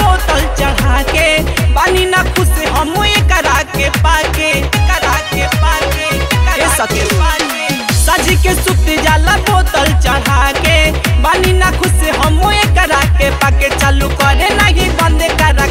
बोतल चढ़ा के पानी ना खुश हम करा के पाके करा के पाके करा के पाके। सज के सुत जाला बोतल चढ़ा के पानी ना खुश हम करा के पाके। चालू करे नहीं बंद करा